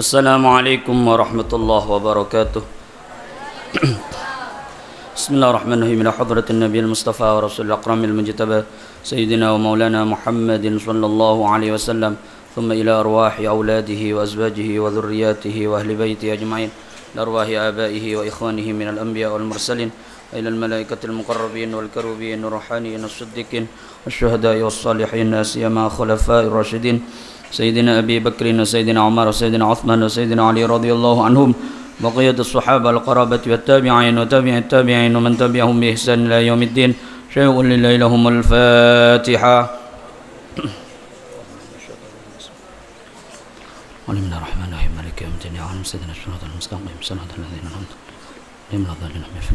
السلام عليكم ورحمة الله وبركاته. بسم الله الرحمن الرحيم. إلى حضرة النبي المصطفى ورسول الأكرم المجتبى سيدنا ومولانا محمد صلى الله عليه وسلم ثم إلى أرواح أولاده وأزواجه وذرياته وأهل بيته أجمعين لأرواح آبائه وإخوانه من الأنبياء والمرسلين إلى الملائكة المقربين والكروبين والروحانيين الصديقين والشهداء والصالحين لا سيما خلفاء الراشدين. سيدنا أبي بكر وسيدنا عمر وسيدنا عثمان وسيدنا علي رضي الله عنهم بقية الصحابة القرابة والتابعين وتابع التابعين ومن تبعهم بإحسان إلى يوم الدين. شيء لله لهم الفاتحة. ولمن الرحمن الرحيم. مالك يوم الدين. يا عالم سيدنا الصراط المستقيم صراط الذين أنعمت عليهم. غير في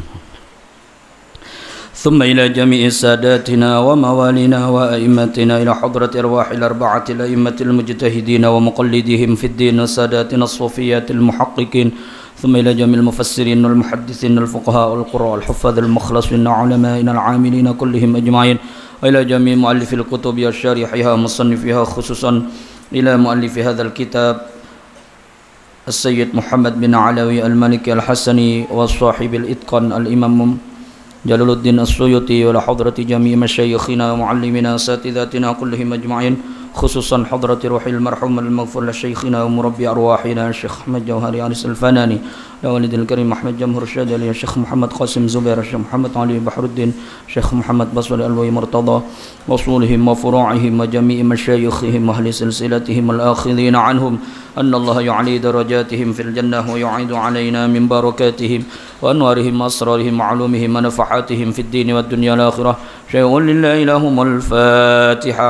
ثم إلى جميع ساداتنا وموالينا وأئمتنا إلى حضرة أرواح الأربعة الأئمة المجتهدين ومقلدهم في الدين وساداتنا الصوفيات المحققين ثم إلى جميع المفسرين والمحدثين الفقهاء والقراء الحفاظ المخلصين علمائنا العاملين كلهم أجمعين وإلى جميع مؤلف الكتب الشارحها مصنفها خصوصا إلى مؤلف هذا الكتاب السيد محمد بن علوي الملكي الحسني وصاحب الإتقان الإمام جلال الدين السيوطي ولا حضرة جميع مشايخنا ومعلمنا اساتذتنا كلهم أجمعين. خصوصا حضرة روح المرحوم المغفور لشيخنا ومربي أرواحنا الشيخ أحمد جوهري انس الفناني يا والد الكريم أحمد جمهور الشاذلي الشيخ محمد قاسم زبير الشيخ محمد علي بحر الدين الشيخ محمد بصري الوي مرتضى وصولهم وفروعهم وجميع مشايخهم وأهل سلسلتهم الآخذين عنهم أن الله يعلي درجاتهم في الجنة ويعيد علينا من بركاتهم وأنوارهم وأسرارهم وعلومهم ونفحاتهم في الدين والدنيا والآخرة. شيء لله لهم الفاتحة.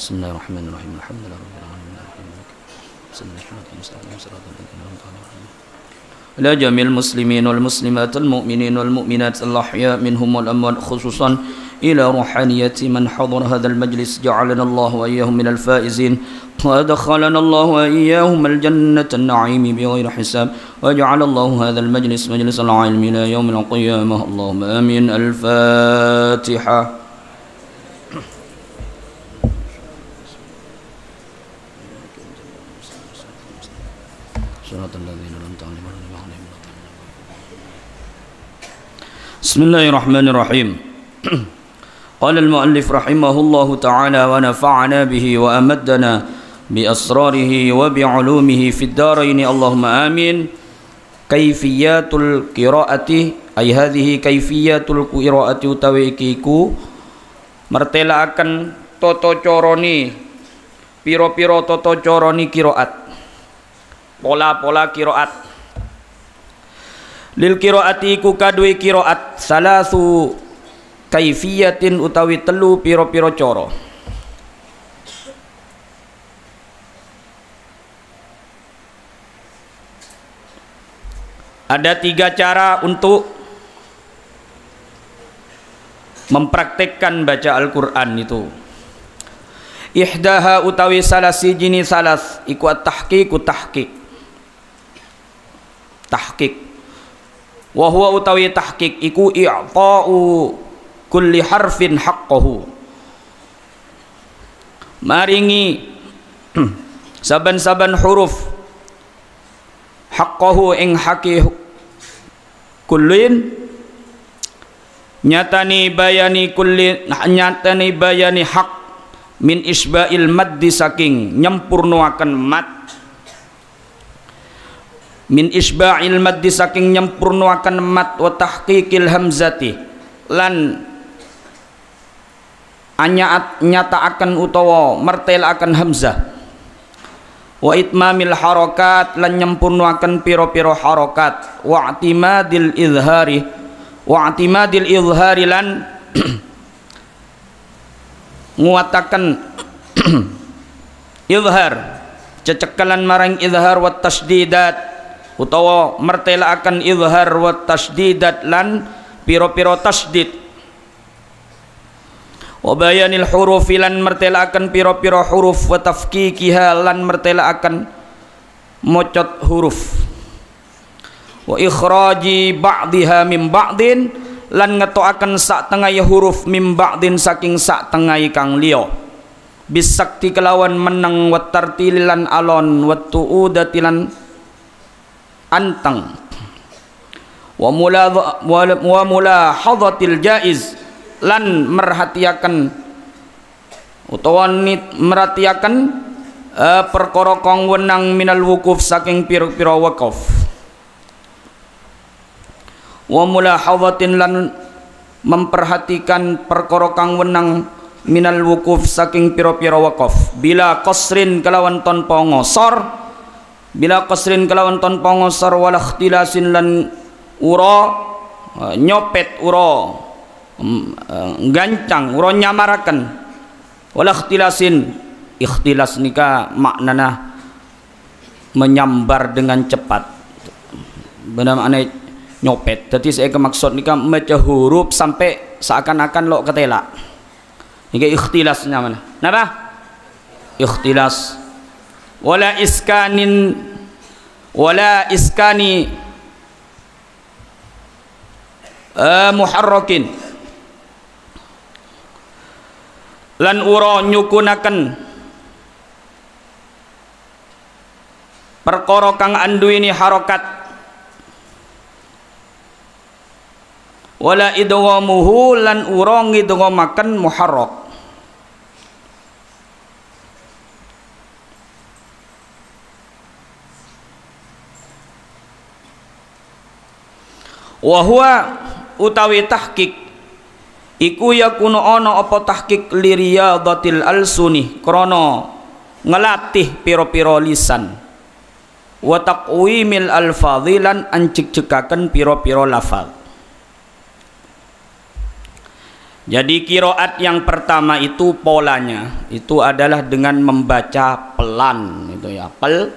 بسم الله الرحمن الرحيم. الحمد لله رب العالمين. إلى جميع المسلمين والمسلمات المؤمنين والمؤمنات الأحياء منهم والأموات خصوصا إلى روحانية من حضر هذا المجلس جعلنا الله وإياهم من الفائزين وأدخلنا الله وإياهم الجنة النعيم بغير حساب وجعل الله هذا المجلس مجلس العلم إلى يوم القيامة. اللهم آمين. الفاتحة. صراط الذين أنعمت عليهم بسم الله الرحمن الرحيم قال المؤلف رحمه الله تعالى ونفعنا به وأمدنا بأسراره وبعلومه في الدارين اللهم آمين كيفيات القراءة أي هذه كيفيات القراءة utawikiku mertelaaken toto coroni piro-piro toto coroni kiroat pola-pola kiroat. Lil kiroati ku kadui kiroat. Salasu kaifiyatin utawi telu piro-piro coro. Ada tiga cara untuk mempraktekkan baca Al-Quran itu. Ihdaha utawi salah sijini salas iku tahqiqu tahqiq tahqiq. Wa huwa utawi tahqiq iku i'ta'u kulli harfin haqqahu. Maringi saban-saban huruf haqqahu ing haqi kullin nyatani bayani kulli nyatani bayani hak min isba'il maddi saking nyempurnakan mad min isba'il maddi saking nyempurnakan mad wa tahqiqil hamzati lan anyaat nyataaken utawa mertelaken hamzah. Wa itmamil harakat lan nyempurnakan piro-piro harakat wa i'timadil izhari wa i'timadil izhari lan nguataken izhar cecekalan marang izhar wa tasdidat utawa mertelaaken izhar wa tasdidat lan piro-piro tasdid. Wa bayanil huruf lan mertelaaken piro-piro huruf wa tafkikiha lan mertelaaken mocot huruf. Wa ikhraji ba'diha min ba'din lan ngetoaken sak tengah huruf mim ba'din saking sak tengah kang liya. Bisakti kelawan menang wat tartililan alon wat tuudatilan antang wa wa mula hadatil jaiz lan merhatiakan utawa merhatiakan uh, perkara kang wenang minal wukuf saking pira-pira wakaf. Wa mulahadhatin lan memperhatikan perkara kang wenang minal wukuf saking pira-pira wakaf. Bila qasrin kelawan tanpa ngosor bila qasrin kelawan tanpa ngosor wala ikhtilasin lan ura uh, nyopet ura um, uh, gancang ura nyamaraken wala ikhtilasin ikhtilas nika maknana menyambar dengan cepat benar makna nyopet jadi saya kemaksud nika maca huruf sampai seakan-akan lo ketela ini ikhtilasnya mana? Napa? Ikhtilas. Wala iskanin wala iskani uh, muharrakin. Lan ura nyukunaken perkara kang anduweni harokat. Wala idghamuhu lan ura ngidghamaken muharrak wa utawi tahqiq. Iku yakunu ana apa tahqiq liriyadatil alsuni krana ngelatih piro-piro lisan. Wa taqwimil alfadhilan ancik-cekaken piro-piro lafal. Jadi kiroat yang pertama itu polanya itu adalah dengan membaca pelan itu ya. Pel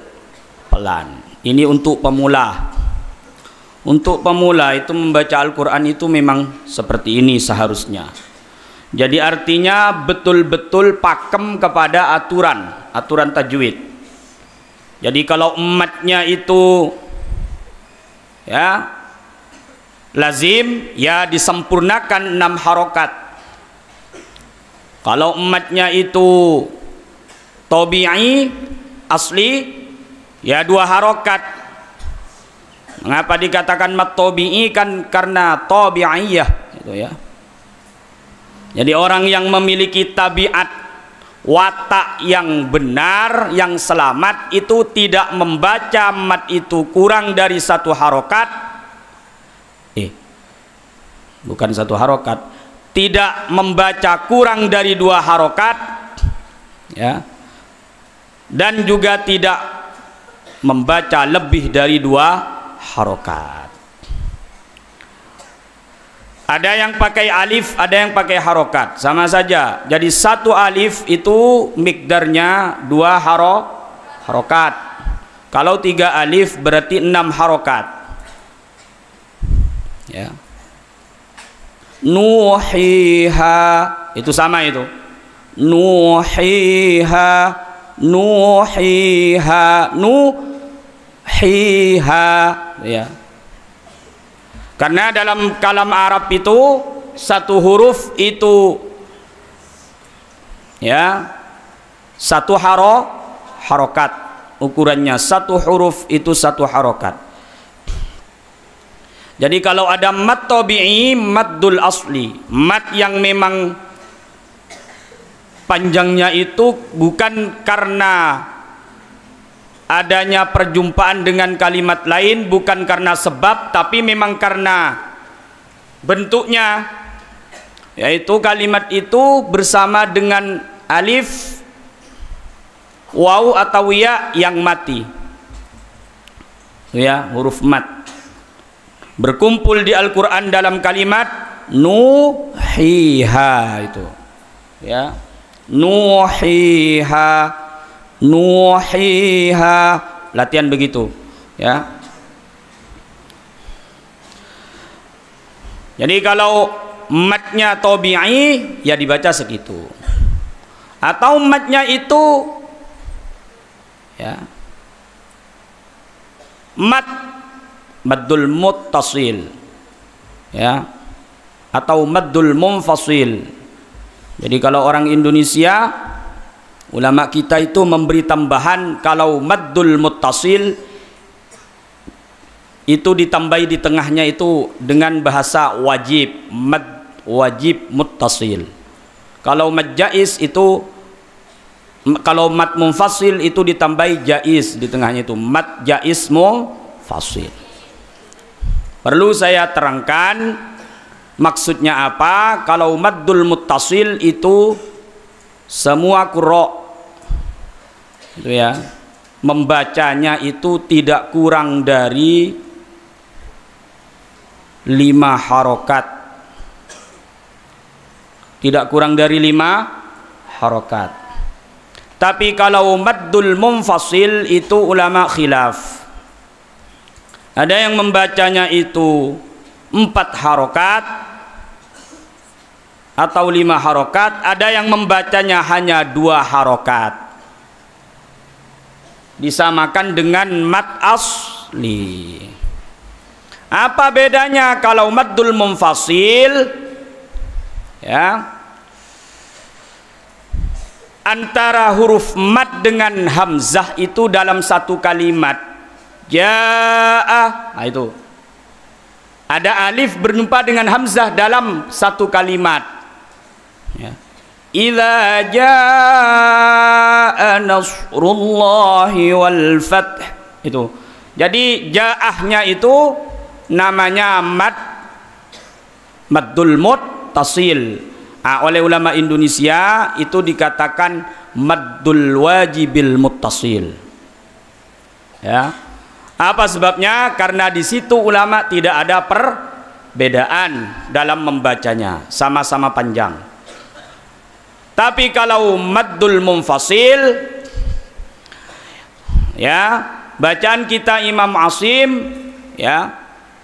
pelan. Ini untuk pemula untuk pemula itu membaca Al-Quran itu memang seperti ini seharusnya. Jadi artinya betul-betul pakem kepada aturan, aturan tajwid. Jadi kalau umatnya itu ya lazim ya disempurnakan enam harokat. Kalau umatnya itu tobi'i asli ya dua harokat Mengapa dikatakan matobi'i kan karena tabi'iyah gitu ya. Jadi orang yang memiliki tabiat watak yang benar, yang selamat itu tidak membaca mat itu kurang dari satu harokat. Eh, bukan satu harokat. Tidak membaca kurang dari dua harokat, ya. Dan juga tidak membaca lebih dari dua harokat. Ada yang pakai alif ada yang pakai harokat. Sama saja. Jadi satu alif itu mikdarnya dua haro harokat. Kalau tiga alif berarti enam harokat. Ya. Nuhiha itu sama itu. Nuhiha nuhiha nuhiha ya karena dalam kalam Arab itu satu huruf itu ya satu haro harokat. Ukurannya satu huruf itu satu harokat. Jadi kalau ada mat tabi'i maddul asli. Mat yang memang panjangnya itu bukan karena adanya perjumpaan dengan kalimat lain bukan karena sebab tapi memang karena bentuknya. Yaitu kalimat itu bersama dengan alif waw atau ya yang mati. Ya huruf mat. Berkumpul di Al-Qur'an dalam kalimat nuhiha itu. Ya. Nuhiha nuhiha. Latihan begitu ya. Jadi kalau matnya tabi'i ya dibaca segitu. Atau matnya itu ya. Mat maddul muttasil ya. Atau maddul munfasil. Jadi kalau orang Indonesia ulama kita itu memberi tambahan kalau maddul muttasil itu ditambahi di tengahnya itu dengan bahasa wajib mad wajib muttasil. Kalau mad jais itu kalau mat munfasil itu ditambahi jais di tengahnya itu mat jais munfasil. Perlu saya terangkan maksudnya apa? Kalau maddul muttasil itu semua kuro itu ya. Membacanya itu tidak kurang dari lima harokat. Tidak kurang dari lima harokat. Tapi kalau maddul munfasil itu ulama khilaf. Ada yang membacanya itu empat harokat atau lima harokat ada yang membacanya hanya dua harokat disamakan dengan mat asli. Apa bedanya kalau maddul munfasil? Ya. Antara huruf mad dengan hamzah itu dalam satu kalimat. Jaa. Nah itu. Ada alif berjumpa dengan hamzah dalam satu kalimat. Ya Idza jaa nasrullahi wal fath. Itu. Jadi jaahnya itu namanya mad maddul tasil nah, oleh ulama Indonesia itu dikatakan maddul wajibil muttasil. Ya. Apa sebabnya? Karena di situ ulama tidak ada perbedaan dalam membacanya. Sama-sama panjang tapi kalau maddul munfasil ya bacaan kita Imam Asim ya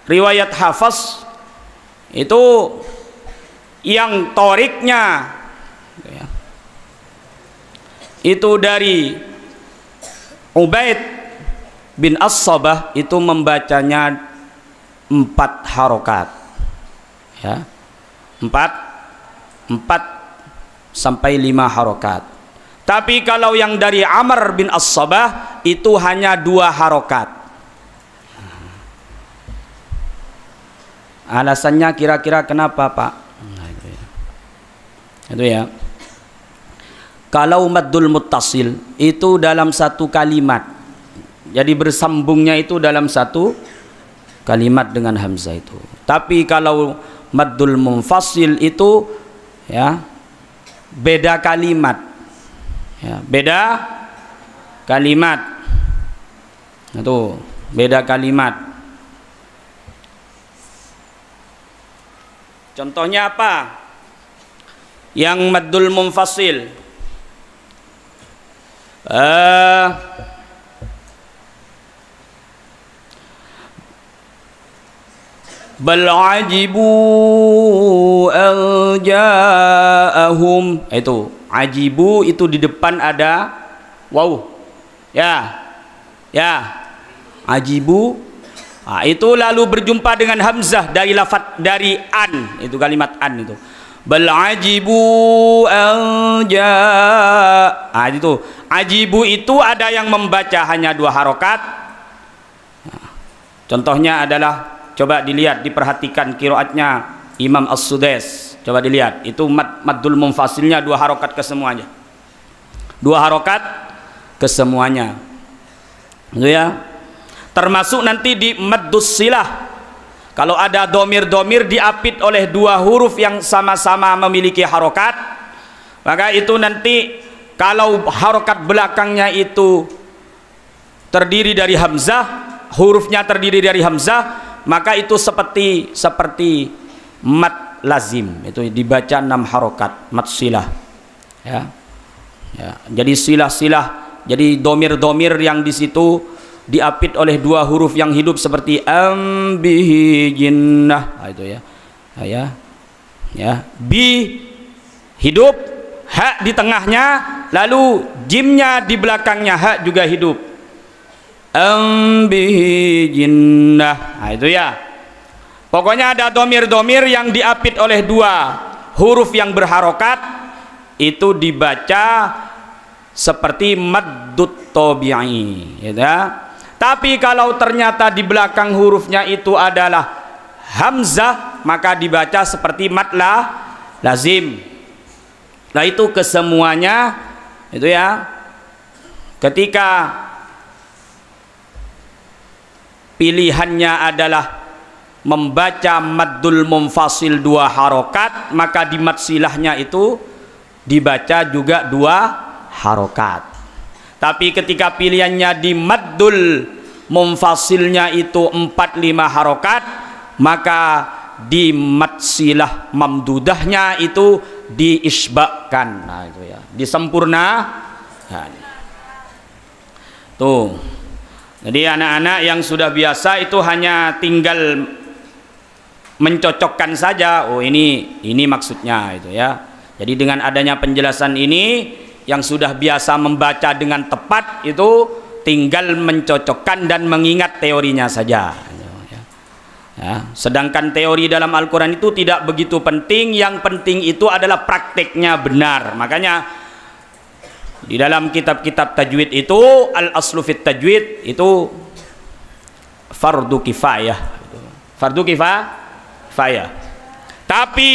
riwayat hafaz itu yang toriknya ya, itu dari Ubaid bin As-Sabah itu membacanya empat harokat ya empat empat sampai lima harokat tapi kalau yang dari Amr bin As-Sabah itu hanya dua harokat Alasannya kira-kira kenapa Pak? Nah, itu ya. Itu ya. Kalau maddul muttasil itu dalam satu kalimat. Jadi bersambungnya itu dalam satu kalimat dengan hamzah itu. Tapi kalau maddul munfasil itu ya beda kalimat. Ya, beda kalimat. Itu beda kalimat. Contohnya apa? Yang maddul munfasil. Uh, bal ajibu an ja'ahum. Itu. Ajibu itu di depan ada wow ya. Ya. Ajibu. Nah, itu lalu berjumpa dengan hamzah dari lafat dari an. Itu kalimat an itu. Bal ajibu anja. Ah itu ajibu itu ada yang membaca hanya dua harokat. Nah, contohnya adalah coba dilihat diperhatikan kiroatnya Imam As-Sudes. Coba dilihat itu mad maddul munfasilnya dua harokat kesemuanya. Dua harokat kesemuanya. Itu ya termasuk nanti di maddus silah kalau ada domir-domir diapit oleh dua huruf yang sama-sama memiliki harokat maka itu nanti kalau harokat belakangnya itu terdiri dari hamzah hurufnya terdiri dari hamzah maka itu seperti seperti mat lazim. Itu dibaca enam harokat. Mat silah. Ya, ya. jadi silah-silah jadi domir-domir yang di situ diapit oleh dua huruf yang hidup seperti ambihi jinnah. Nah, itu ya. Nah, ya. Ya. Bi hidup. Hak di tengahnya lalu jimnya di belakangnya hak juga hidup ambihi jinnah. Nah, itu ya. Pokoknya ada domir-domir yang diapit oleh dua huruf yang berharokat itu dibaca seperti maddut tabi'i gitu ya. Tapi kalau ternyata di belakang hurufnya itu adalah hamzah maka dibaca seperti matlah lazim. Nah itu kesemuanya itu ya. Ketika pilihannya adalah membaca maddul munfasil dua harokat maka di mat silahnya itu dibaca juga dua harokat. Tapi ketika pilihannya di maddul munfasilnya itu empat lima harokat maka di mat silah mamdudahnya itu diisbakkan. Nah itu ya. Disempurnakan tuh jadi anak-anak yang sudah biasa itu hanya tinggal mencocokkan saja oh ini ini maksudnya itu ya jadi dengan adanya penjelasan ini yang sudah biasa membaca dengan tepat itu tinggal mencocokkan dan mengingat teorinya saja ya. sedangkan teori dalam Al-Quran itu tidak begitu penting yang penting itu adalah prakteknya benar makanya di dalam kitab-kitab tajwid itu al-aslu fit tajwid itu fardu kifayah fardu kifayah. Tapi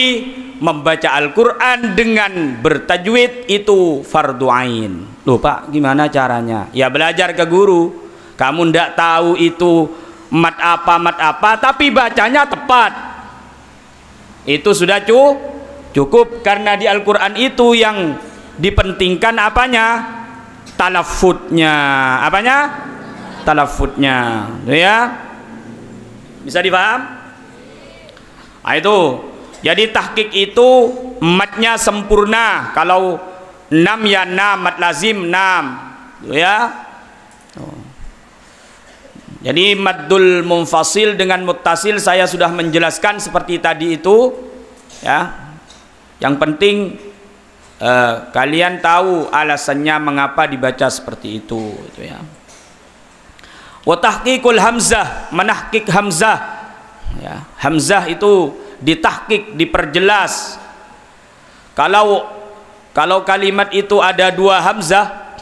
membaca Al-Quran dengan bertajwid itu fardu ain. Loh Pak, gimana caranya? Ya belajar ke guru. Kamu ndak tahu itu mat apa mat apa, tapi bacanya tepat. Itu sudah cu cukup karena di Al-Quran itu yang dipentingkan apanya? Talafutnya. Apanya? Talafutnya. Ya. Bisa dipaham? Nah, itu. Jadi tahqiq itu matnya sempurna. Kalau enam ya enam, mat lazim enam. Ya. Oh. Jadi maddul munfasil dengan muttasil saya sudah menjelaskan seperti tadi itu. Ya. Yang penting uh, kalian tahu alasannya mengapa dibaca seperti itu, itu ya. Wa tahqiqul hamzah, menahqiq hamzah. Ya hamzah itu ditahkik diperjelas. Kalau kalau kalimat itu ada dua hamzah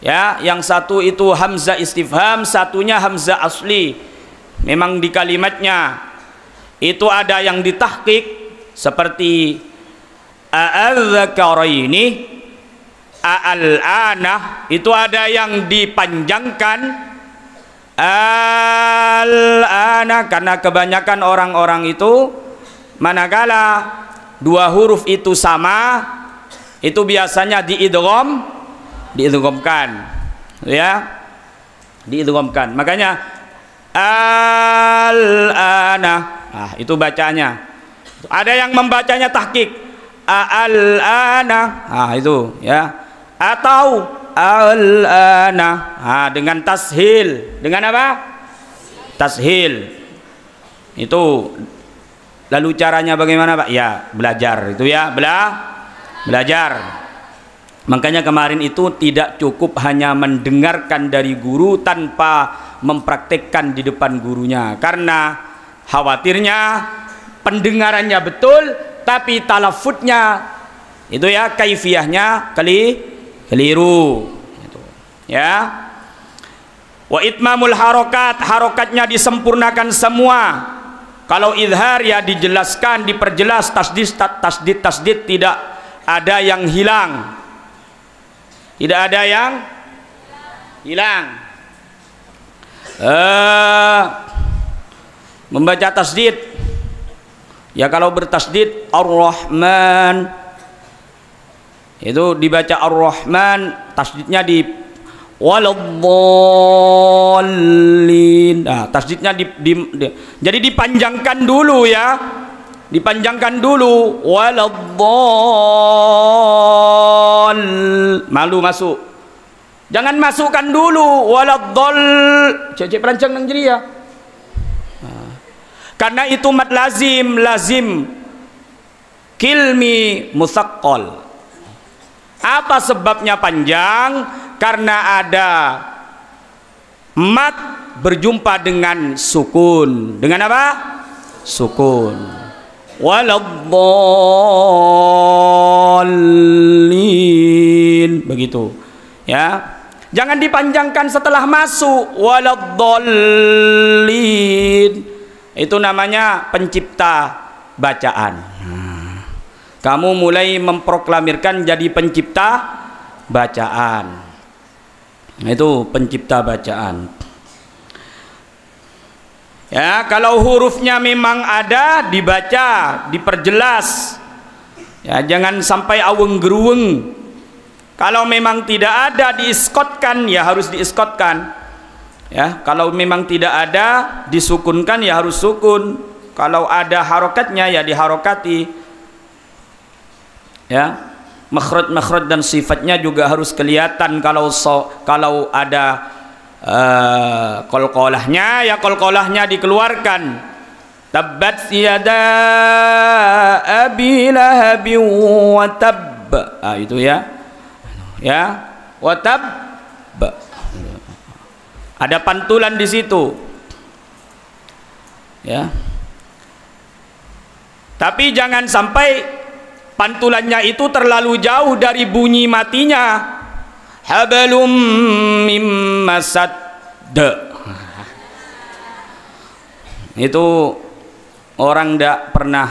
ya yang satu itu hamzah istifham satunya hamzah asli. Memang di kalimatnya itu ada yang ditahkik seperti a'adzakaraini a'al-ana itu ada yang dipanjangkan. Al-ana karena kebanyakan orang-orang itu manakala dua huruf itu sama itu biasanya diidgham diidghamkan ya diidghamkan makanya al-ana nah itu bacanya. Ada yang membacanya tahqiq al-ana. Nah itu ya. Atau al-ana. Ha, dengan tashil. Dengan apa? Tashil. Itu. Lalu caranya bagaimana Pak? Ya belajar. Itu ya bela belajar. Makanya kemarin itu tidak cukup hanya mendengarkan dari guru tanpa mempraktekkan di depan gurunya. Karena khawatirnya pendengarannya betul tapi talafutnya itu ya kaifiahnya kali keliru. Gitu. ya. Wa itmamul harokat harokatnya disempurnakan semua. Kalau idhar ya dijelaskan diperjelas tasdid tasdid tasdid tidak ada yang hilang. Tidak ada yang hilang. Uh, membaca tasdid ya kalau bertasdid ar-rahman. Itu dibaca Ar-Rahman tasdidnya di waladdallin. Nah tasdidnya di, di, di jadi dipanjangkan dulu ya. Dipanjangkan dulu waladdall. Malu masuk. Jangan masukkan dulu waladdall. Cek perancang nang jadi ya. Karena itu mat lazim lazim kilmi musaqqal apa sebabnya panjang? Karena ada mat berjumpa dengan sukun. Dengan apa? Sukun. Waladdallin. Begitu. ya jangan dipanjangkan setelah masuk waladdallin itu namanya pencipta bacaan. Kamu mulai memproklamirkan jadi pencipta bacaan. Itu pencipta bacaan. Ya kalau hurufnya memang ada dibaca diperjelas. Ya jangan sampai aweng geruweng kalau memang tidak ada diiskotkan ya harus diiskotkan ya kalau memang tidak ada disukunkan ya harus sukun. Kalau ada harokatnya ya diharokati. Ya makhraj makhraj dan sifatnya juga harus kelihatan kalau so, kalau ada uh, kolkolahnya ya kolkolahnya dikeluarkan. Tabbat yada abi lahabi wa tab. Ah, itu ya. Ya watab ada pantulan di situ. Ya. Tapi jangan sampai pantulannya itu terlalu jauh dari bunyi matinya. Habalum mimmasad itu orang tidak pernah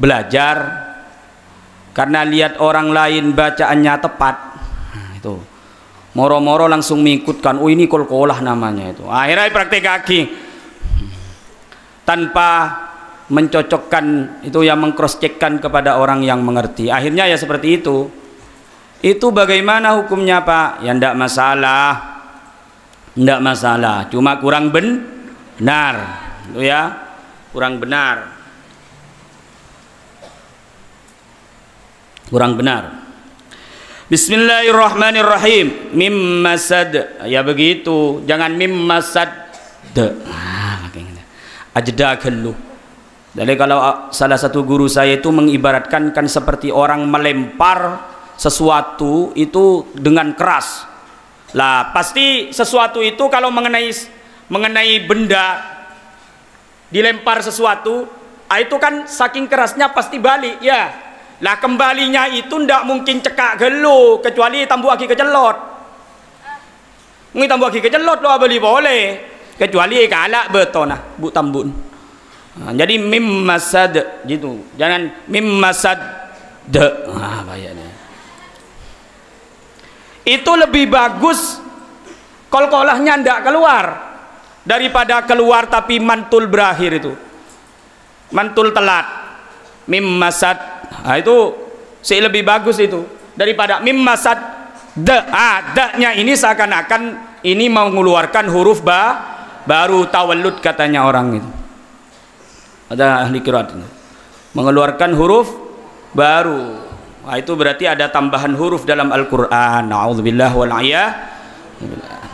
belajar karena lihat orang lain bacaannya tepat. Nah, itu moro-moro langsung mengikutkan oh ini kol-kolah namanya itu. Akhirnya praktek kaki. Tanpa mencocokkan itu yang mengcross checkkan kepada orang yang mengerti. Akhirnya ya seperti itu. Itu bagaimana hukumnya Pak? Ya tidak masalah. Tidak masalah. Cuma kurang benar. Itu ya. Kurang benar. Kurang benar Bismillahirrahmanirrahim. Mim masad. Ya begitu. Jangan mim masad. Ah, ajda kellu. Jadi kalau salah satu guru saya itu mengibaratkan kan seperti orang melempar sesuatu itu dengan keras. Lah pasti sesuatu itu kalau mengenai mengenai benda dilempar sesuatu ah, itu kan saking kerasnya pasti balik ya lah kembalinya itu ndak mungkin cekak gelo kecuali tambu aki kecelot. Ngi tambu aki kecelot lo beli boleh. Kecuali kalak beton nah bu tambun. Nah, jadi mim masad gitu. Jangan mim masad de. Ah bayarnya. Itu lebih bagus kol-kolahnya ndak keluar daripada keluar tapi mantul berakhir itu. Mantul telat. Mim masad nah, itu sih lebih bagus itu. Daripada mimmasad de ah ini seakan-akan ini mau mengeluarkan huruf ba baru tawallud katanya orang itu. Ada ahli kiraat mengeluarkan huruf baru. Nah, itu berarti ada tambahan huruf dalam Al-Quran. Na'udzubillah wal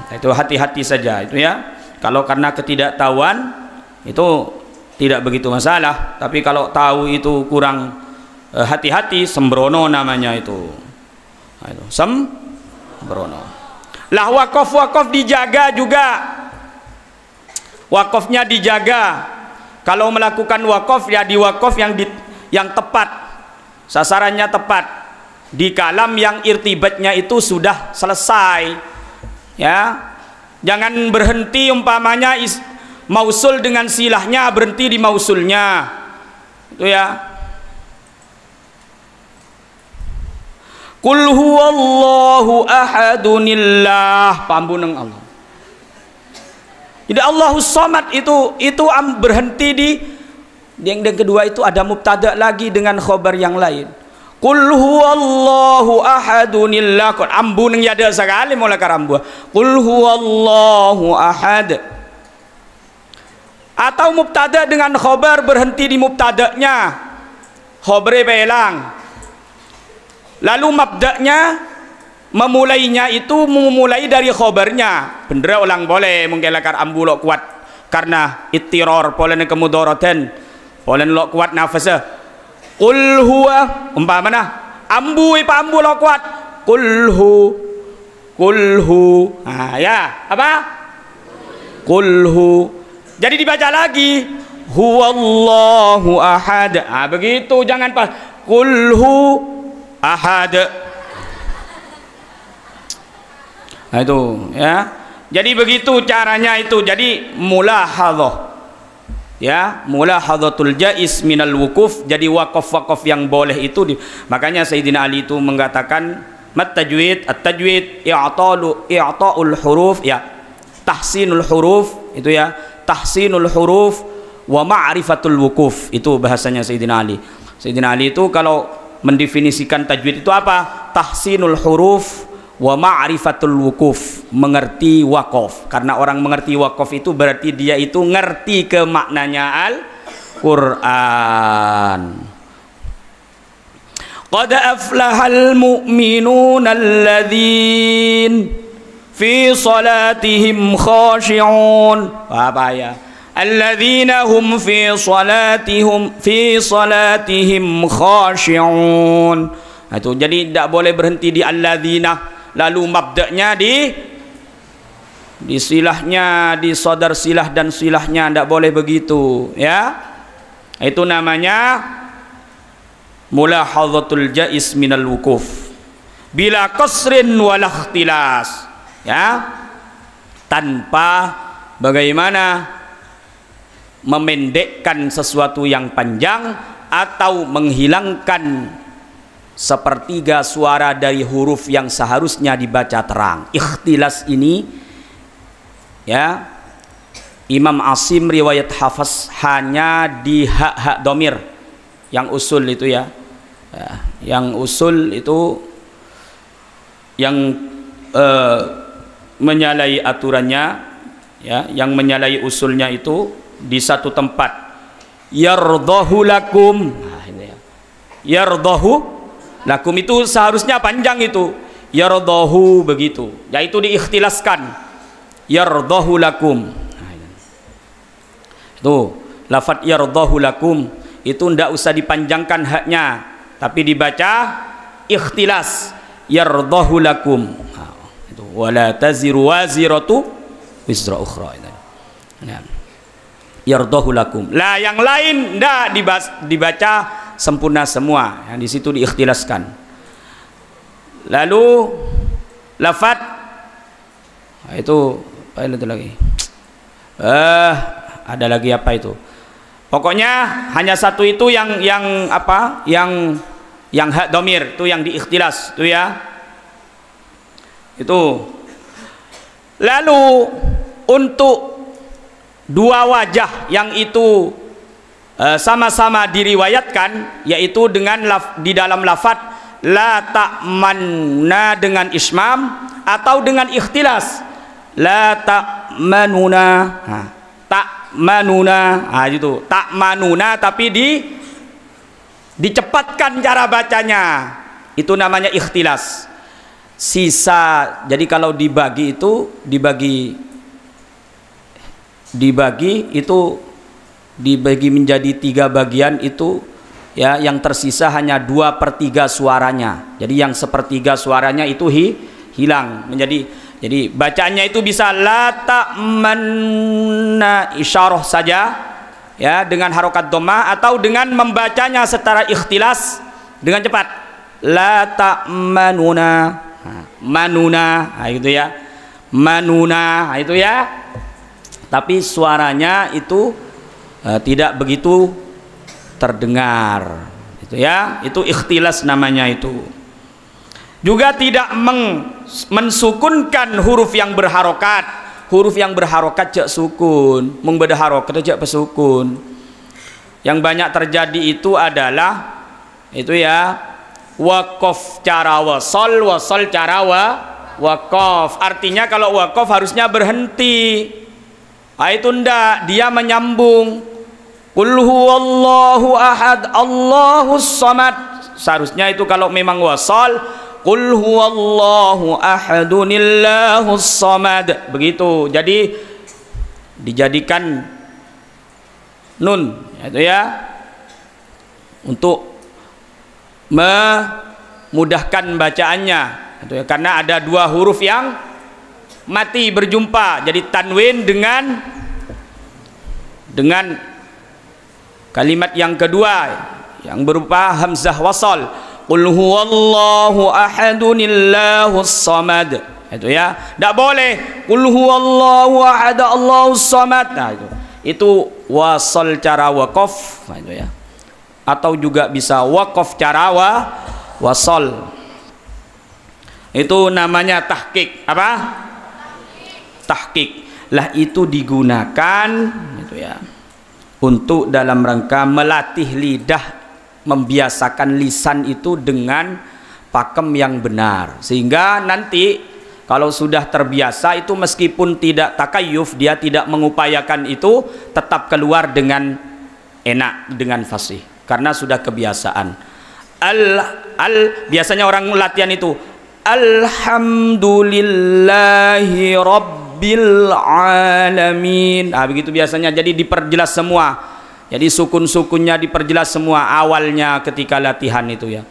itu hati-hati saja itu ya. Kalau karena ketidaktahuan itu tidak begitu masalah. Tapi kalau tahu itu kurang hati-hati sembrono namanya itu. Nah, itu. Sembrono. Lah wakaf wakaf dijaga juga. Wakafnya dijaga. Kalau melakukan wakaf ya di wakaf yang di, yang tepat. Sasarannya tepat. Di kalam yang irtibatnya itu sudah selesai. Ya. Jangan berhenti umpamanya is, mausul dengan silahnya berhenti di mausulnya. Itu ya Kul huwallahu ahadunillah pambuneng Allah. Jadi Allahus Samad itu itu berhenti di yang, yang kedua itu ada mubtada lagi dengan khobar yang lain. Kul huwallahu ahadunillah kon ambuneng ya sekali mulai karambu. Kul huwallahu ahad. Atau mubtada dengan khobar berhenti di mubtadanya. Khobre pelang lalu mabda'nya memulainya itu memulai dari khobarnya. Bener ulang boleh mungkin lakar ambu lo kuat. Karena ittiror polen kemudoroten polen lo kuat nafasnya qul huwa umpama mana ambu ipa ambu lo kuat. Qul hu qul hu. Ah ya apa? Qul hu. Jadi dibaca lagi. Huwallahu ahad. Ah begitu jangan pas. Qul hu ahad Nah, itu ya. Jadi begitu caranya itu. Jadi mulahadhah. Ya, mulahadhatul jais minal wukuf. Jadi wakaf-wakaf yang boleh itu di, makanya Sayyidina Ali itu mengatakan mat tajwid at-tajwid i'talu i'taul huruf ya. Tahsinul huruf itu ya. Tahsinul huruf wa ma'rifatul wukuf itu bahasanya Sayyidina Ali. Sayyidina Ali itu kalau mendefinisikan tajwid itu apa? Tahsinul huruf wa ma'rifatul wukuf. Mengerti wakaf karena orang mengerti wakaf itu berarti dia itu ngerti ke maknanya Al-Quran. Qad aflahal mu'minun alladhin fi salatihim khashi'un. Apa ya alladzina hum fi salatihim fi salatihim khashi'un itu jadi tidak boleh berhenti di alladzina. Lalu mabda'nya di di silahnya di sodar silah dan silahnya. Tidak boleh begitu ya. Itu namanya mulahadhatul jais minal wukuf. Bila qasrin walakhtilas ya. Tanpa bagaimana memendekkan sesuatu yang panjang atau menghilangkan sepertiga suara dari huruf yang seharusnya dibaca terang. Ikhtilas ini ya Imam Asim riwayat hafaz hanya di hak-hak domir. Yang usul itu ya, ya yang usul itu yang uh, menyalahi aturannya ya yang menyalahi usulnya itu di satu tempat. Yardahu lakum. Nah, ini ya. yardahu lakum itu seharusnya panjang itu. Yardahu begitu. Yaitu diikhtilaskan. Yardahu lakum. Itu lafat yardahu lakum itu tidak usah dipanjangkan haknya tapi dibaca ikhtilas. Yardahu lakum. Itu. Wala taziru waziratu wizra ukhra nah. Yardahu lakum. Lah yang lain tidak dibaca sempurna semua. Yang di situ diikhtilaskan. Lalu lafat nah, itu apa itu lagi? Eh ada lagi apa itu? Pokoknya hanya satu itu yang yang apa? Yang yang hak domir. Itu yang diikhtilas. Itu ya. Itu. Lalu untuk dua wajah yang itu Eh, sama-sama diriwayatkan yaitu dengan laf, di dalam lafat la ta'manna dengan ismam atau dengan ikhtilas. La ta'manuna ta'manuna ha, itu ta'manuna tapi di dicepatkan cara bacanya. Itu namanya ikhtilas. Sisa jadi kalau dibagi itu dibagi dibagi itu dibagi menjadi tiga bagian itu ya yang tersisa hanya dua per tiga suaranya. Jadi yang sepertiga suaranya itu hi, hilang. Menjadi jadi bacanya itu bisa la ta'manna isyarah saja ya dengan harokat doma atau dengan membacanya secara ikhtilas dengan cepat. La ta'manuna manuna. Nah, itu ya. Manuna. Itu ya tapi suaranya itu uh, tidak begitu terdengar. Itu ya itu ikhtilas namanya itu. Juga tidak meng, mensukunkan huruf yang berharokat. Huruf yang berharokat cek sukun membeda harokat cek pesukun. Yang banyak terjadi itu adalah itu ya wakof cara wasol wasol cara wa wakof artinya kalau wakof harusnya berhenti ah, itu ndak dia menyambung Qul huwallahu ahad Allahus samad. Seharusnya itu kalau memang wasal Qul huwallahu ahadunillahus samad. Begitu. Jadi dijadikan nun itu ya untuk memudahkan bacaannya itu ya karena ada dua huruf yang mati berjumpa jadi tanwin dengan dengan Kalimat yang kedua yang berupa hamzah wasal. Qul huwallahu ahadunillahus samad. itu ya. Tidak boleh. Kul huwallahu ahad Allahus samad. Nah itu. Itu wasal cara wakaf. Nah, itu ya. Atau juga bisa wakaf cara wa wasal. Itu namanya tahqiq. Apa tahqiq lah itu digunakan itu ya untuk dalam rangka melatih lidah membiasakan lisan itu dengan pakem yang benar sehingga nanti kalau sudah terbiasa itu meskipun tidak takayuf, dia tidak mengupayakan itu tetap keluar dengan enak, dengan fasih. Karena sudah kebiasaan. Al al biasanya orang latihan itu Alhamdulillahi Rabbil Alamin. Ah begitu biasanya. Jadi diperjelas semua. Jadi sukun-sukunnya diperjelas semua awalnya ketika latihan itu ya.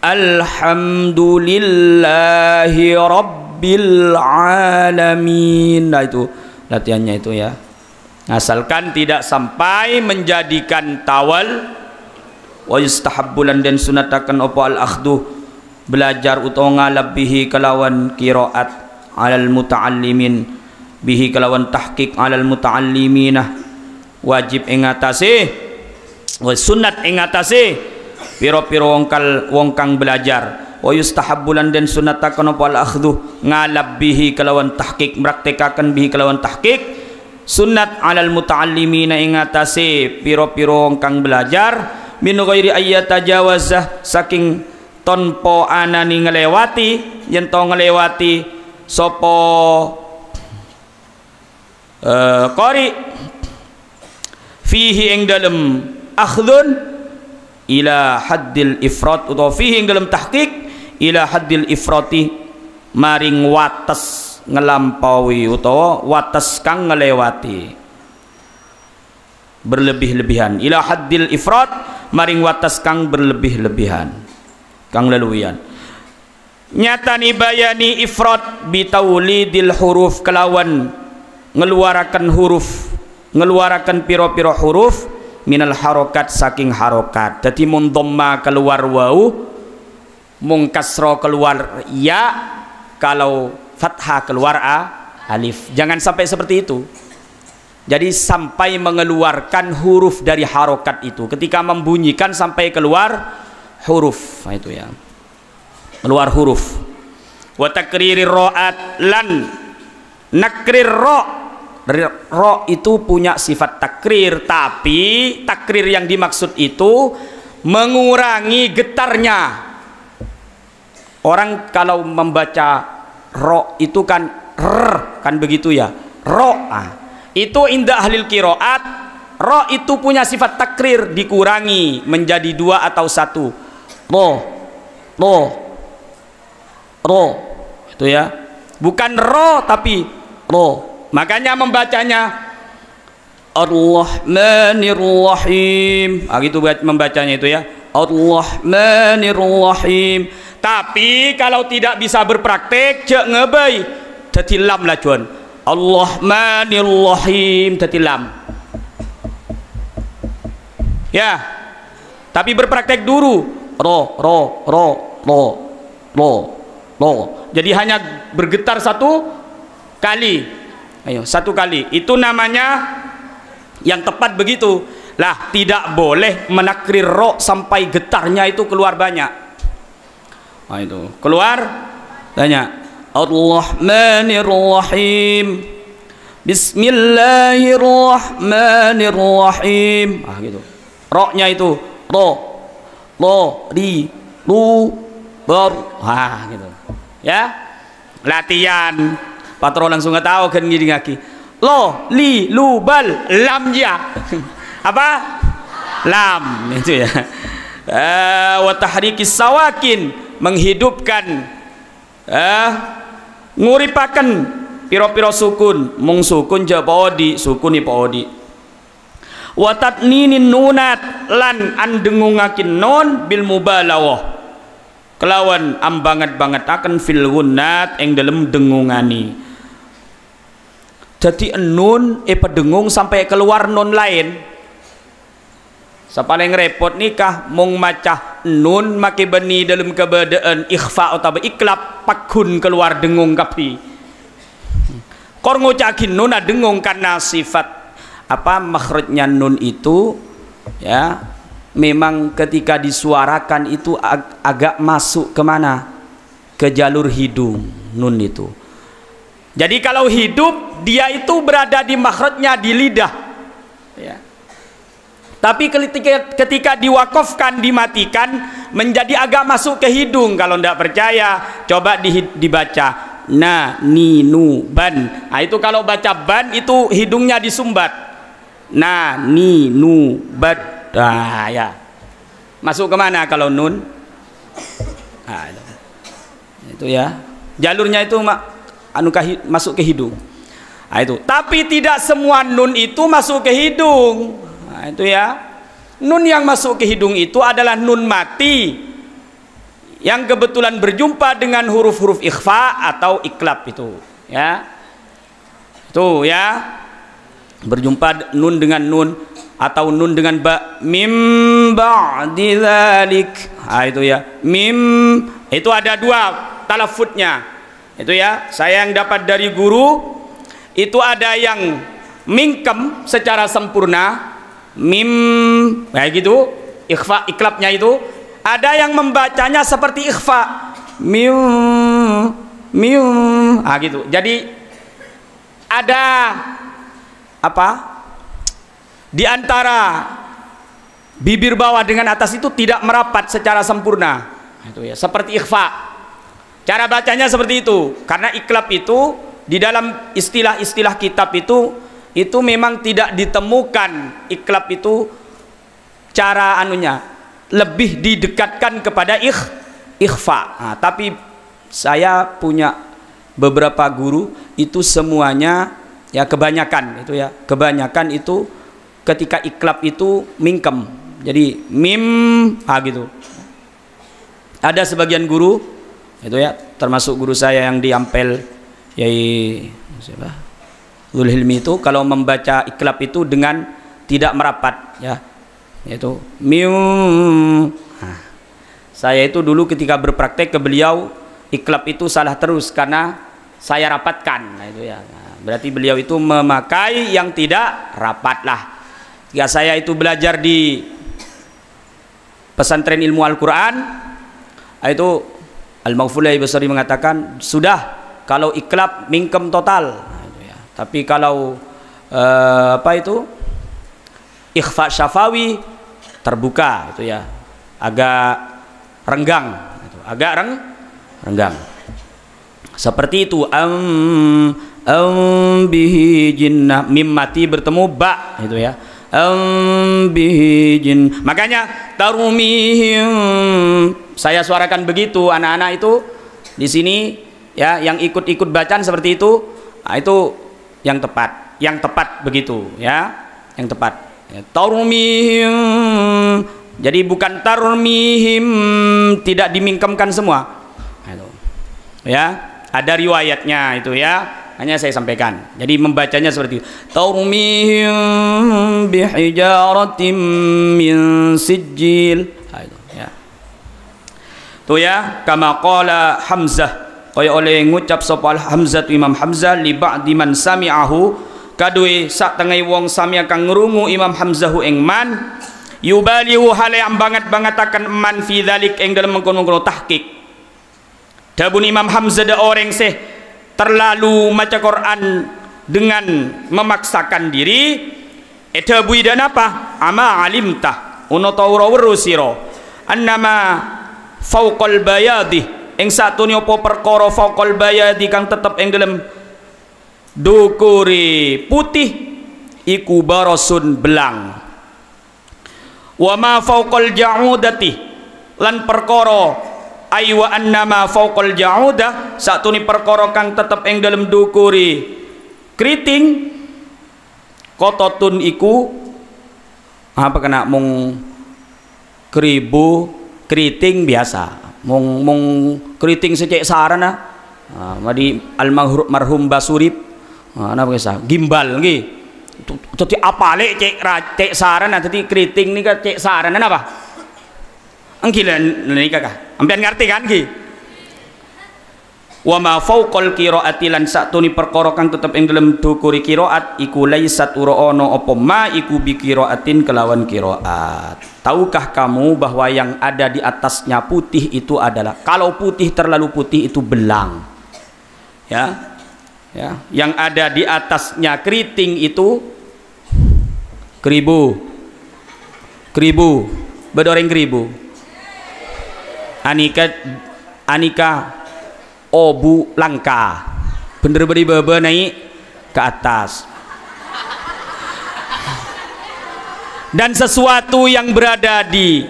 Alhamdulillahi Rabbil Alamin Nah itu latihannya itu ya Asalkan tidak sampai menjadikan tawal Wa yustahabbulan dan sunatakan apa al-akhdu Belajar utawa ngalab bihi kelawan kiraat Alal muta'allimin. Bihi kelawan tahqiq alal muta'alliminah. Wajib ingatasi Wa sunat ingatasi piro-piro wong kal wong kang belajar. Wa yustahabbulan dan sunatakan apa al akhdhu. Ngalab bihi kelawan tahqiq meraktekakan bihi kelawan tahqiq. Sunat alal muta'allimina ing atase. Piro-piro wong kang belajar. Min ghairi ayyatajawazah saking tanpa anani ngelewati. Yen to ngelewati sapa uh, qari fihi ing dalem akhdhun ila haddil ifrat utawa fihi ing dalam tahqiq ila haddil ifrati maring wates ngelampaui utawa wates kang ngelewati. Berlebih-lebihan. Ila haddil ifrat maring wates kang berlebih-lebihan. Kang leluwian nyatani bayani ifrat bitaulidil huruf kelawan. Ngeluarakan huruf. Ngeluarakan piro-piro huruf. Minal harokat saking harokat. Jadi mun dhamma keluar wau. Mung kasro keluar ya. Kalau fathah keluar a alif. Jangan sampai seperti itu. Jadi sampai mengeluarkan huruf dari harokat itu. Ketika membunyikan sampai keluar huruf. Nah, itu ya keluar huruf. Wa takriri ro'at lan nakrir ro' ro itu punya sifat takrir tapi takrir yang dimaksud itu mengurangi getarnya. Orang kalau membaca ro itu kan r kan begitu ya? Ro ah. itu indah halil kiroat ro itu punya sifat takrir dikurangi menjadi dua atau satu. Ro ro ro. Itu ya. Bukan ro tapi ro. Makanya membacanya Ar-Rahmanir-Rahim. Ah, gitu membacanya itu ya. Ar-Rahmanir-Rahim. Tapi kalau tidak bisa berpraktek cek ngebay jadi lam lah cuan Ar-Rahmanir-Rahim jadi lam. Ya. Tapi berpraktek dulu. Ro ro ro ro ro ro jadi hanya bergetar satu kali Ayo, satu kali. Itu namanya yang tepat begitu. Lah, tidak boleh menakrir ro sampai getarnya itu keluar banyak. Nah, itu. Keluar banyak. Ar-Rahmanir-Rahim. Bismillahirrahmanirrahim. Ah gitu. Ro-nya itu ro, lo, ri, lu, ber. Ah gitu. Ya. Latihan. Patron langsung nggak tahu kan gini ngaki lo li lu bal lam ya. Apa? Lam itu ya. Uh, wa tahrikis sawakin menghidupkan uh, nguripakan piro-piro sukun. Mung sukun ja odi sukun ipa odi. Wa tatninin nunat lan andengungakin non bil mubalawah kelawan ambangat banget akan fil gunat ing dalam dengungani. Jadi nun e pedengung sampai keluar non lain. Sa paling repot nikah mung macah nun maki beni dalam keberadaan ikhfa atau iklap pakun keluar dengung kapi. Kor ngucakin nun dengung karena sifat apa makhrajnya nun itu? Ya memang ketika disuarakan itu ag agak masuk ke mana ke jalur hidung nun itu jadi kalau hidup dia itu berada di makhrajnya di lidah ya tapi ketika, ketika diwakafkan, dimatikan, menjadi agak masuk ke hidung. Kalau tidak percaya, coba di, dibaca. Na, ni, nu, ban. Nah, itu kalau baca ban, itu hidungnya disumbat. Na, ni, nu, bat. Ah, ya. Masuk ke mana kalau nun? Nah, itu. ya. Jalurnya itu anu masuk ke hidung. Nah, itu. Tapi tidak semua nun itu masuk ke hidung Nah, itu ya. Nun yang masuk ke hidung itu adalah nun mati yang kebetulan berjumpa dengan huruf-huruf ikhfa atau iklab itu, ya. Itu ya. Berjumpa nun dengan nun atau nun dengan ba mim ba'di dzalik. Nah, itu ya. Mim itu ada dua talafutnya. Itu ya. Saya yang dapat dari guru itu ada yang mingkem secara sempurna mim kayak gitu ikhfa iklapnya itu ada yang membacanya seperti ikhfa mim mim ah gitu jadi ada apa di antara bibir bawah dengan atas itu tidak merapat secara sempurna. Itu ya seperti ikhfa. Cara bacanya seperti itu. Karena iklap itu di dalam istilah-istilah kitab itu itu memang tidak ditemukan iklab itu cara anunya. Lebih didekatkan kepada ikh ikhfa. Nah, tapi saya punya beberapa guru itu semuanya ya kebanyakan itu ya. Kebanyakan itu ketika iklab itu mingkem. Jadi mim ah gitu. Ada sebagian guru itu ya termasuk guru saya yang diampel yai siapa? Hilmi itu kalau membaca iklab itu dengan tidak merapat ya. Yaitu nah, saya itu dulu ketika berpraktek ke beliau iklab itu salah terus karena saya rapatkan nah itu ya. Nah, berarti beliau itu memakai yang tidak rapat lah jika saya itu belajar di pesantren ilmu Al-Quran itu Al-Maghfulai Basari mengatakan sudah kalau iklab mingkem total. Tapi kalau uh, apa itu? Ikhfa syafawi terbuka itu ya. Agak renggang itu. Agak reng renggang. Seperti itu. Am am bihi jinnah. Mim mati bertemu ba itu ya am makanya tarumihim. Saya suarakan begitu anak-anak itu di sini ya yang ikut-ikut bacaan seperti itu nah, itu yang tepat yang tepat begitu ya yang tepat. Tarmihim jadi bukan tarmihim tidak dimingkemkan semua. Itu ya ada riwayatnya itu ya hanya saya sampaikan. Jadi membacanya seperti itu. Tarmihim bihijaratim min sijil ya itu. Ya. Kama qala Hamzah. Kaya oleh ngucap sapa Hamzah Imam Hamzah li ba'di man sami'ahu. Kadue sak tengai wong sami kang ngrungu Imam Hamzahu ing man. Yubalihu yang banget bangatakan man fi dzalik ing dalam mengkono-kono tahqiq. Dabun Imam Hamzah da orang seh terlalu maca Quran dengan memaksakan diri eta bui dan apa? Ama alimtah. Uno tawra weru sira annama fauqal bayadih. Ing satune apa perkara faqal bayadi kang tetep ing dalam dukuri putih iku barasun belang. Wa ma faqal ja'udati. Lan perkara aywa annama faqal ja'udah. Satune perkara kang tetep ing dalam dukuri. Kriting kototun iku apa kena mung kribu keriting biasa. Mong mong keriting secek sarana. Ah, madi almarhum marhum basurip ah, apa kisah gimbal nggih. Jadi apa le cek cek saran jadi keriting ni cek saran apa? Angkilan ni kakak. Ampian ngerti kan ki? wa ma fauqal qiraati lan satuni perkara kang tetep ing dalem dukuri qiraat iku laisat ura ana apa ma iku bi qiraatin kelawan qiraat. Tahukah kamu bahwa yang ada di atasnya putih itu adalah kalau putih terlalu putih itu belang. Ya. Ya. Yang ada di atasnya keriting itu keribu. Keribu. Bedoreng keribu anika anika obu langka. Bener beri bebe naik ke atas. Dan sesuatu yang berada di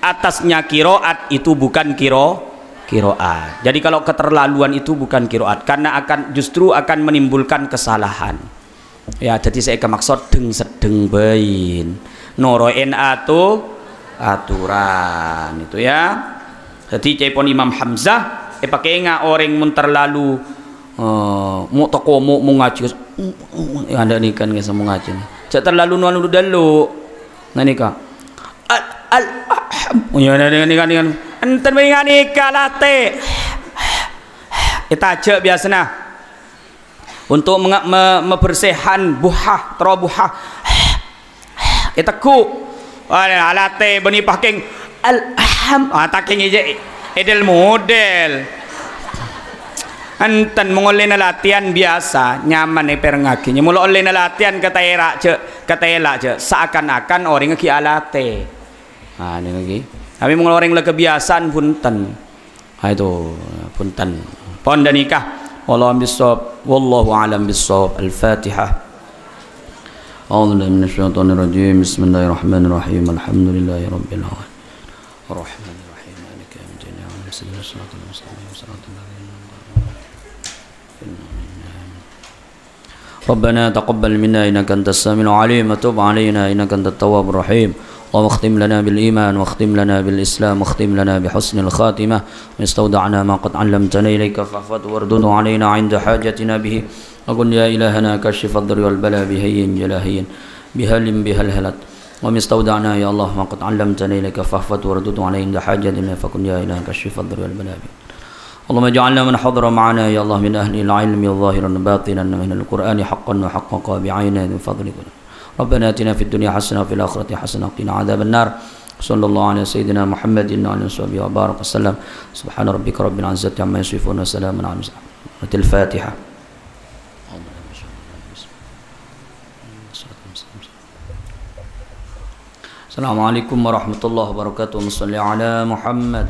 atasnya kiroat itu bukan kiro kiroat. Jadi kalau keterlaluan itu bukan kiroat karena akan justru akan menimbulkan kesalahan. Ya jadi saya kemaksud deng sedeng bain noroen atau aturan itu ya jadi cepon Imam Hamzah e pakai nga orang mun terlalu uh, mu toko mu ngaji. Yang ada nih kan nggak mau ngaji cak terlalu nuan udah dulu. Nah nih kak. Al al oh ya nih kan kan enten mengan nikah latte kita aja biasanya untuk me, me, membersihkan buah terobuhah kita ku alate bani paking al aham ah taking aja edel model anten mengoleh latihan biasa nyaman nih perengaki mulu oleh latihan kata era ce kata elak ce seakan-akan orang ngaki alate ah ini lagi tapi mengoleh orang kebiasaan punten ah itu punten pon dan nikah wallahu bisawab wallahu alam bisawab al-fatihah أعوذ بالله من الشيطان الرجيم بسم الله الرحمن الرحيم الحمد لله رب العالمين الرحمن اهدنا الصراط المستقيم. صراط الذين ربنا تقبل منا إنك أنت السميع العليم. وتب علينا إنك أنت التواب الرحيم. اللهم اختم لنا بالإيمان واختم لنا بالإسلام واختم لنا بحسن الخاتمة. واستودعنا ما قد علمتنا إليك فاحفظ واردد علينا عند حاجتنا به. وقل يا إلهنا كشف الضر والبلاء بهي جلاهي بهل بهلهلت ومن استودعنا يا الله ما قد علمتنا إليك فاحفظ وردد عليه عند حاجتنا فكن يا إله كشف الضر والبلاء. اللهم اجعلنا من حضر معنا يا الله من أهل العلم ظاهرا باطنا من القرآن حقا وحقق بعينا من فضلك ربنا آتنا في الدنيا حسنة وفي الآخرة حسنة وقنا عذاب النار. صلى الله على سيدنا محمد وعلى وصحبه وبارك وسلم. سبحان ربك رب العزة عما يصفون وسلام على المرسلين. الفاتحة. السلام عليكم ورحمة الله وبركاته. صلى على محمد.